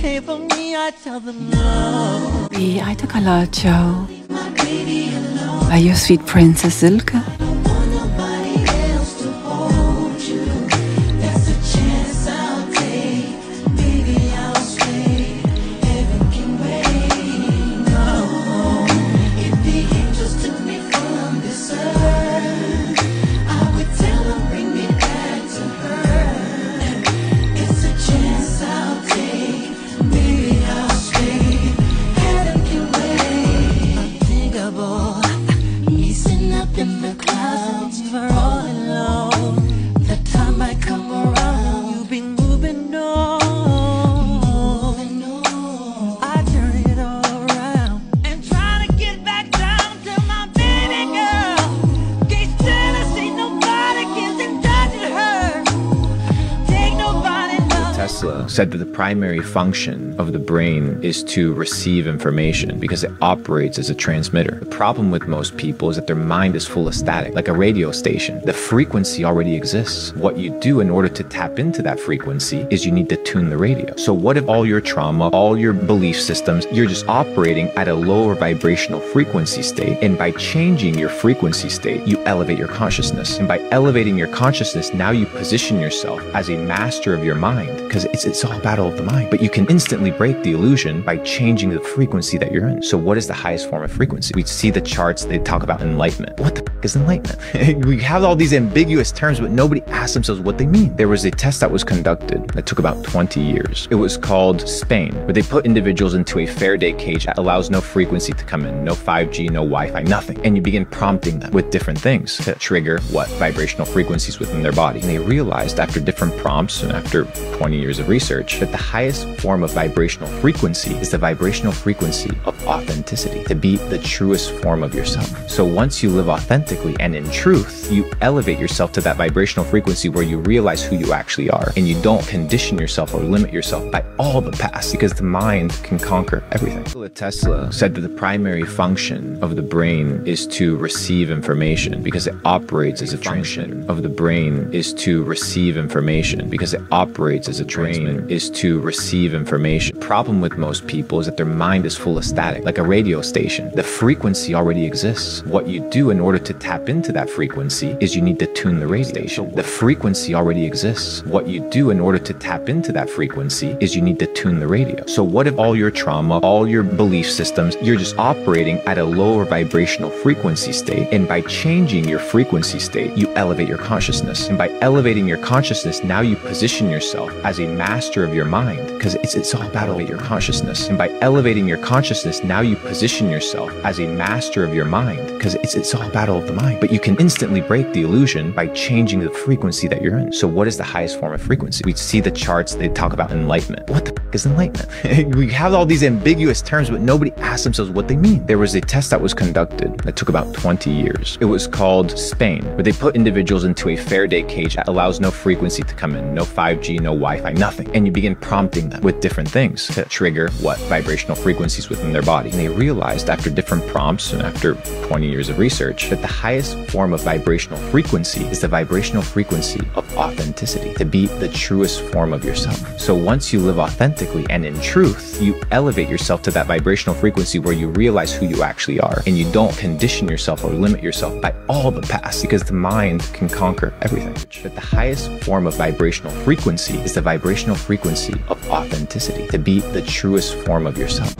came for me, I tell them no. Wie Aita Kalacho by your sweet princess Silke. Said that the primary function of the brain is to receive information because it operates as a transmitter. The problem with most people is that their mind is full of static, like a radio station. The frequency already exists. What you do in order to tap into that frequency is you need to tune the radio. So, what if all your trauma, all your belief systems, you're just operating at a lower vibrational frequency state? And by changing your frequency state, you elevate your consciousness. And by elevating your consciousness, now you position yourself as a master of your mind because it's, it's all battle of the mind. But you can instantly break the illusion by changing the frequency that you're in. So, what is the highest form of frequency? We see the charts, they talk about enlightenment. What the is enlightenment? we have all these ambiguous terms, but nobody asks themselves what they mean. There was a test that was conducted that took about 20 years. It was called Spain, where they put individuals into a Faraday cage that allows no frequency to come in, no 5G, no Wi Fi, nothing. And you begin prompting them with different things to trigger what vibrational frequencies within their body. And they realized after different prompts and after 20 years of research that the highest form of vibrational frequency is the vibrational frequency of authenticity, to be the truest form of yourself. So once you live authentically and in truth, you elevate yourself to that vibrational frequency where you realize who you actually are. And you don't condition yourself or limit yourself by all the past because the mind can conquer everything. Nikola Tesla said that the primary function of the brain is to receive information because it operates as a function. of the brain is to receive information because it operates as a brain is to receive information. Problem with most people is that their mind is full of static, like a radio station. The frequency already exists. What you do in order to tap into that frequency is you need to tune the radio station. The frequency already exists. What you do in order to tap into that frequency is you need to tune the radio. So what if all your trauma, all your belief systems, you're just operating at a lower vibrational frequency state and by changing your frequency state, you elevate your consciousness. And by elevating your consciousness, now you position yourself as a master of your mind because it's, it's all about your consciousness. And by elevating your consciousness, now you position yourself as a master of your mind because it's, it's all battle of the mind. But you can instantly break the illusion by changing the frequency that you're in. So what is the highest form of frequency? We see the charts, they talk about enlightenment. What the is enlightenment? we have all these ambiguous terms, but nobody asks themselves what they mean. There was a test that was conducted that took about 20 years. It was called Spain, where they put individuals into a Faraday cage that allows no frequency to come in, no 5G, no Wi-Fi, nothing. And you begin prompting them with different things to trigger what vibrational frequencies within their body. And they realized after different prompts and after 20 years of research that the highest form of vibrational frequency is the vibrational frequency of authenticity, to be the truest form of yourself. So once you live authentically and in truth, you elevate yourself to that vibrational frequency where you realize who you actually are and you don't condition yourself or limit yourself by all the past because the mind can conquer everything. But the highest form of vibrational frequency is the vibrational frequency of authenticity, to be the truest form of yourself.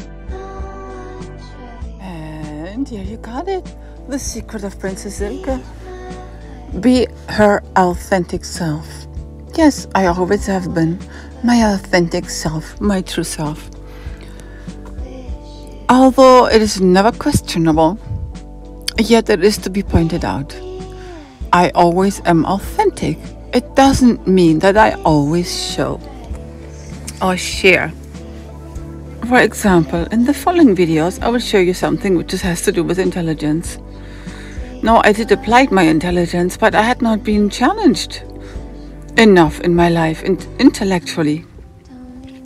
And here you got it. The secret of Princess Silke. Be her authentic self. Yes, I always have been my authentic self, my true self. Although it is never questionable, yet it is to be pointed out. I always am authentic. It doesn't mean that I always show or share. For example, in the following videos, I will show you something which has to do with intelligence. No, I did apply my intelligence, but I had not been challenged enough in my life in- intellectually.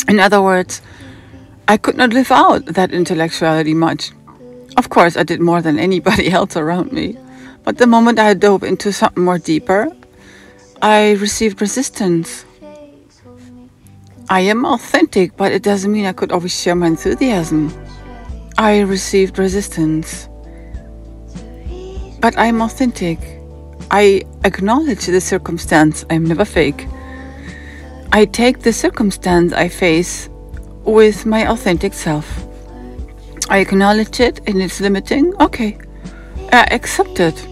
In other words, I could not live out that intellectuality much. Of course, I did more than anybody else around me. But the moment I dove into something more deeper, I received resistance. I am authentic, but it doesn't mean I could always share my enthusiasm. I received resistance. But I'm authentic. I acknowledge the circumstance. I'm never fake. I take the circumstance I face with my authentic self. I acknowledge it and it's limiting. Okay. I accept it.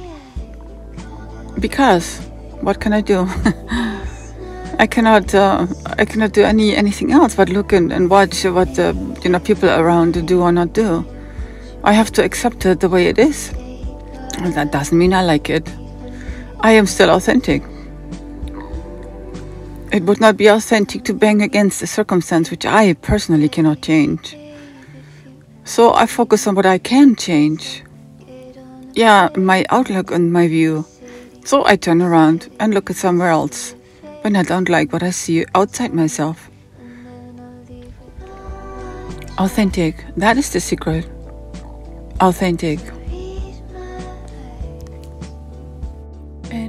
Because what can I do? I cannot uh, I cannot do any anything else but look and, and watch what uh, you know people around do or not do. I have to accept it the way it is. That doesn't mean I like it. I am still authentic. It would not be authentic to bang against a circumstance which I personally cannot change. So I focus on what I can change. Yeah, my outlook and my view. So I turn around and look at somewhere else when I don't like what I see outside myself. Authentic, that is the secret. Authentic.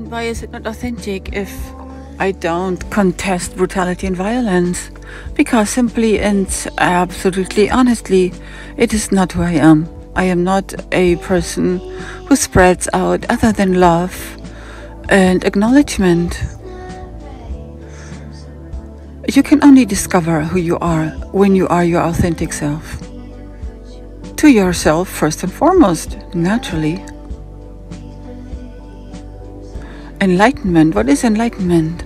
Why is it not authentic if I don't contest brutality and violence? Because simply and absolutely honestly, it is not who I am. I am not a person who spreads out other than love and acknowledgement. You can only discover who you are when you are your authentic self. To yourself, first and foremost, naturally. Enlightenment. What is enlightenment?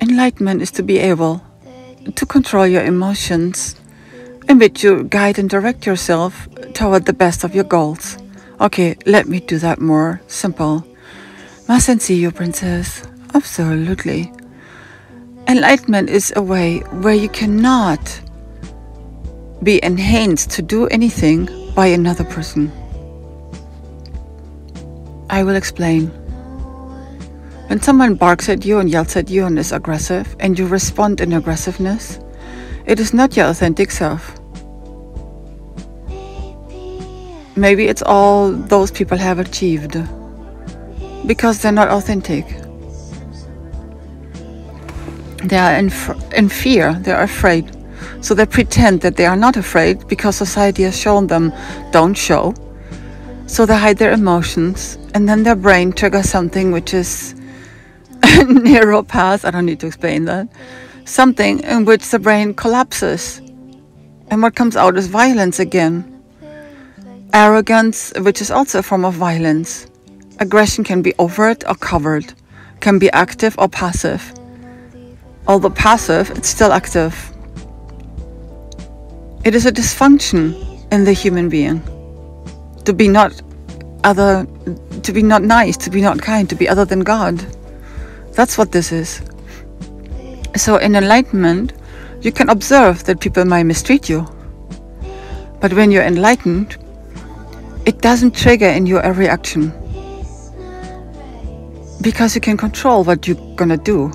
Enlightenment is to be able to control your emotions in which you guide and direct yourself toward the best of your goals. Okay, let me do that more simple. Mustn't see you, princess. Absolutely. Enlightenment is a way where you cannot be enhanced to do anything by another person. I will explain. When someone barks at you and yells at you and is aggressive, and you respond in aggressiveness, it is not your authentic self. Maybe it's all those people have achieved because they're not authentic. They are in, in fear, they are afraid. So they pretend that they are not afraid because society has shown them don't show. So they hide their emotions, and then their brain triggers something which is a narrow path. I don't need to explain that. Something in which the brain collapses. And what comes out is violence again. Arrogance, which is also a form of violence. Aggression can be overt or covered, can be active or passive. Although passive, it's still active. It is a dysfunction in the human being to be not other, to be not nice, to be not kind, to be other than God. That's what this is. So, in enlightenment, you can observe that people might mistreat you. But when you're enlightened, it doesn't trigger in you a reaction. Because you can control what you're gonna do.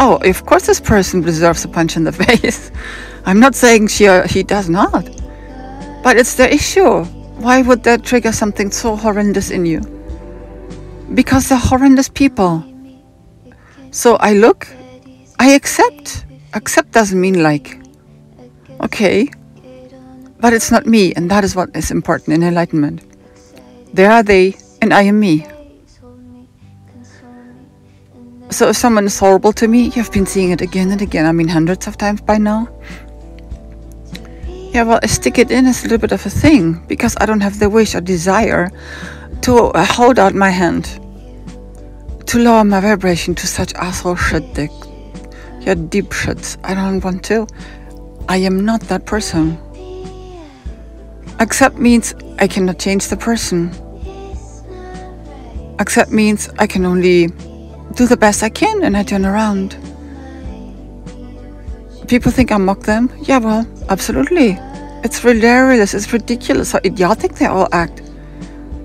Oh, of course, this person deserves a punch in the face. I'm not saying she or he does not. But it's the issue. Why would that trigger something so horrendous in you? Because they're horrendous people. So I look, I accept. Accept doesn't mean like. Okay. But it's not me, and that is what is important in enlightenment. There are they, and I am me. So if someone is horrible to me, you've been seeing it again and again. I mean, hundreds of times by now. Yeah, well, I stick it in as a little bit of a thing because I don't have the wish or desire to uh, hold out my hand to lower my vibration to such asshole shit, dick. Yeah, deep shits. I don't want to. I am not that person. Accept means I cannot change the person. Accept means I can only do the best I can and I turn around. People think I mock them. Yeah, well, absolutely. It's hilarious, it's ridiculous how idiotic they all act.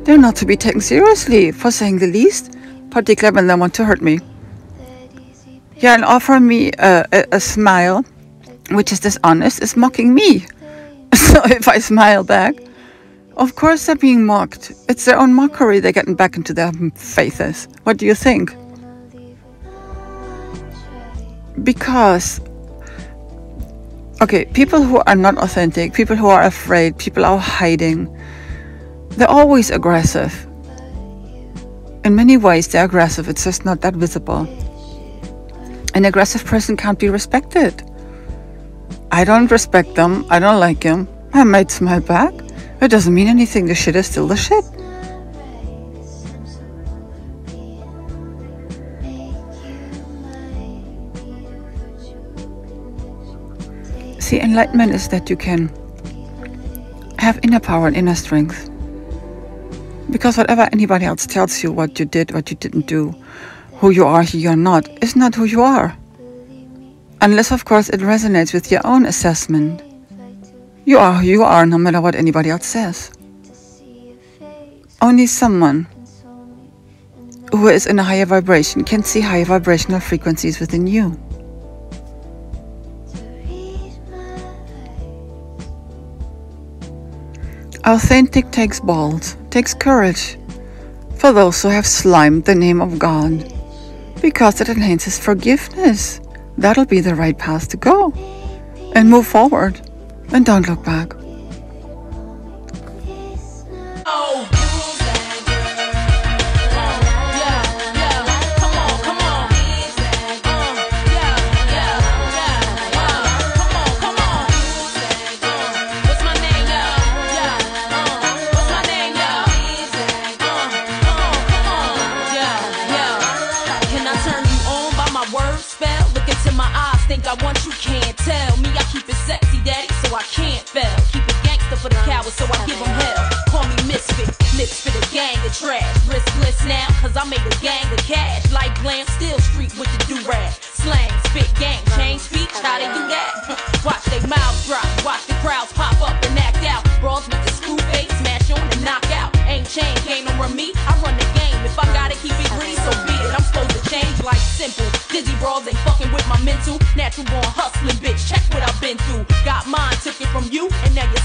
They're not to be taken seriously, for saying the least, particularly when they want to hurt me. Yeah, and offering me a, a, a smile, which is dishonest, is mocking me. So if I smile back, of course they're being mocked. It's their own mockery they're getting back into their faces. What do you think? because okay, people who are not authentic, people who are afraid, people are hiding, they're always aggressive. In many ways, they're aggressive, it's just not that visible. An aggressive person can't be respected. I don't respect them, I don't like him, I might smile back. It doesn't mean anything, the shit is still the shit. See, enlightenment is that you can have inner power and inner strength. Because whatever anybody else tells you, what you did, what you didn't do, who you are, who you're not, is not who you are. Unless, of course, it resonates with your own assessment. You are who you are, no matter what anybody else says. Only someone who is in a higher vibration can see higher vibrational frequencies within you. Authentic takes balls, takes courage for those who have slimed the name of God, because it enhances forgiveness. That'll be the right path to go. And move forward, and don't look back. gang of trash. Riskless now, cause I made a gang of cash. Like glam, still street with the do-rag. Slang, spit, gang, change speech, how they do that? watch they mouths drop, watch the crowds pop up and act out. Brawls with the screw face, smash on and knock out. Ain't chain, game no run me, I run the game. If I gotta keep it green, so be it. I'm supposed to change like simple. Dizzy brawls ain't fucking with my mental. Natural born hustling, bitch, check what I've been through. Got mine, took it from you, and now you